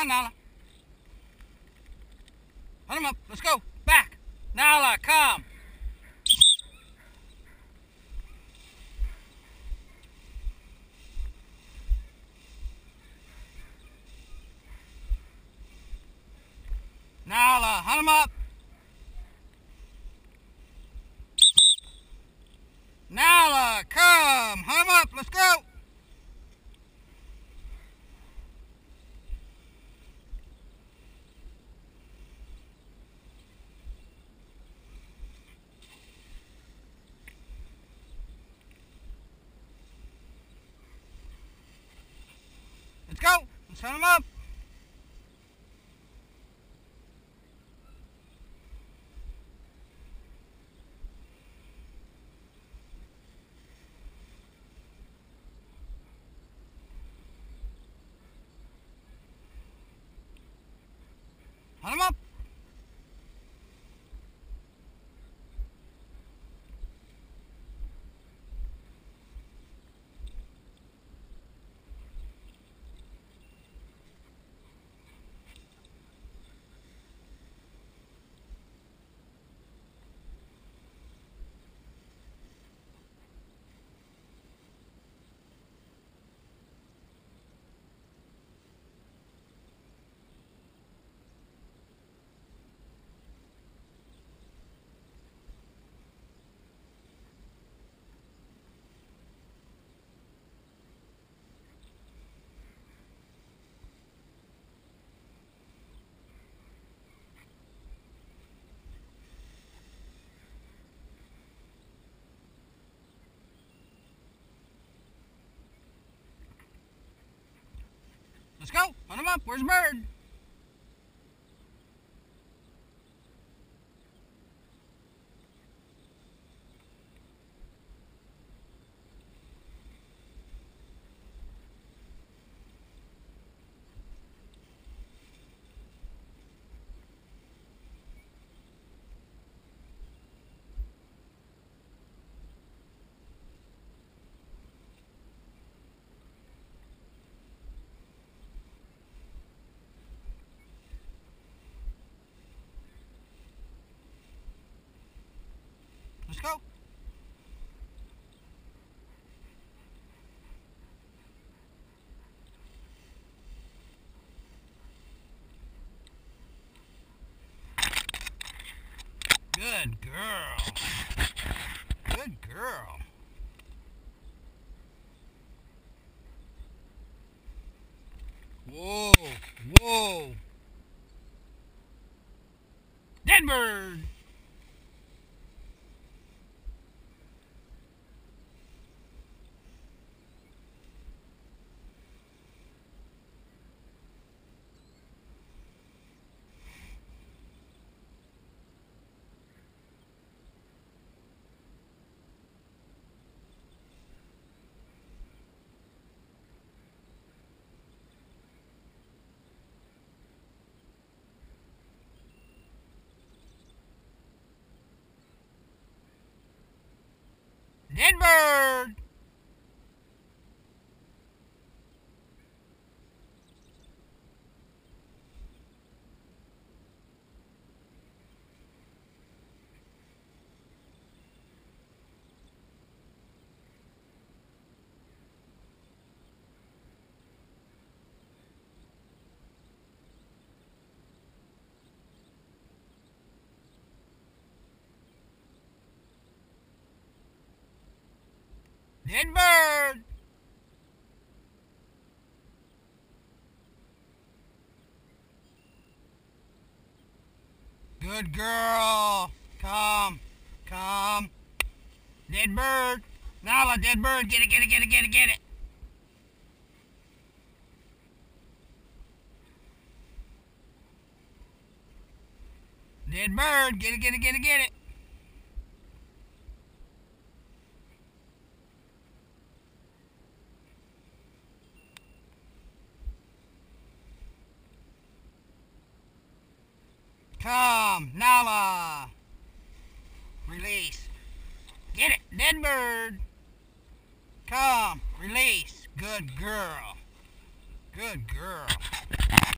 on, Nala. Hunt him up. Let's go. Back. Nala, come. Nala, hunt him up. Nala, come. Hunt him up. Let's go. Let's hunt him up. Hunt him up. Let's go. Hunt him up. Where's Bird? Let's go. Good girl. Good girl. Whoa, whoa. Dead bird. Dead bird. Dead bird. Good girl. Come. Come. Dead bird. Nala, dead bird. Get it, get it, get it, get it, get it. Dead bird. Get it, get it, get it, get it. Come, Nala. Release. Get it, dead bird. Come, release. Good girl. Good girl.